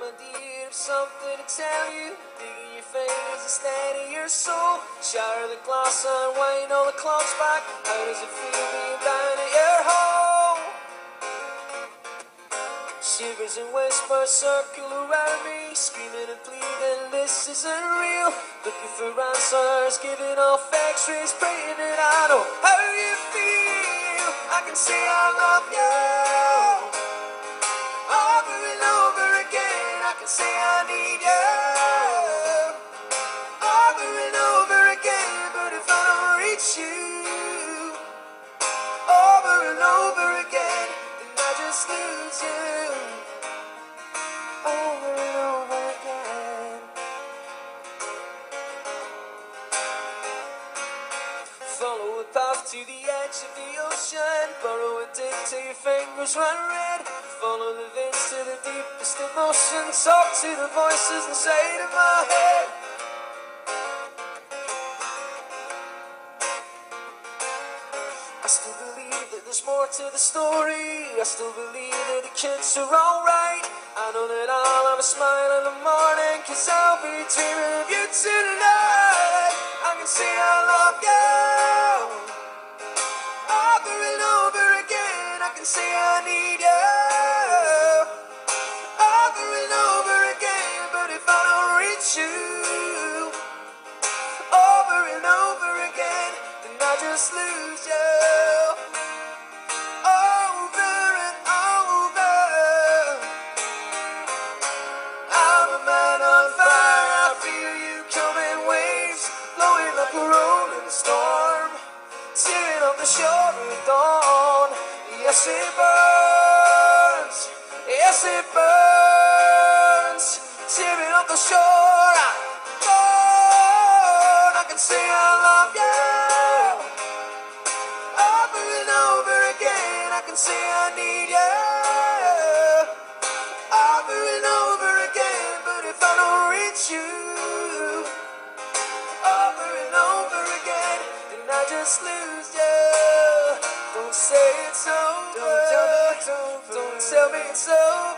my dear, something to tell you. Digging your fingers instead of your soul. Shatter the glass, unwind all the clocks back. How does it feel being down at your home? Shivers and whispers circle around me, screaming and pleading, this isn't real. Looking for answers, giving off x-rays, praying that I know how you feel. I can say I love you can say I need you over and over again. But if I don't reach you over and over again, then I just lose you over and over again. Follow a path to the edge of the ocean. Borrow a dip till your fingers run red. Follow the veins to the deepest emotion. Talk to the voices and say to my head. I still believe that there's more to the story. I still believe that the kids are alright. I know that I'll have a smile in the morning, cause I'll be dreaming of you tonight. I can say I love you I just lose you. Over and over. I'm a man on fire. I feel you coming waves, blowing like a rolling storm, tearing up the shore of dawn. Yes, it burns. Yes, it burns. Tearing up the shore. Say I need you over and over again. But if I don't reach you over and over again, then I just lose you. Don't say it's over. Don't tell me it's over. Don't tell me it's over.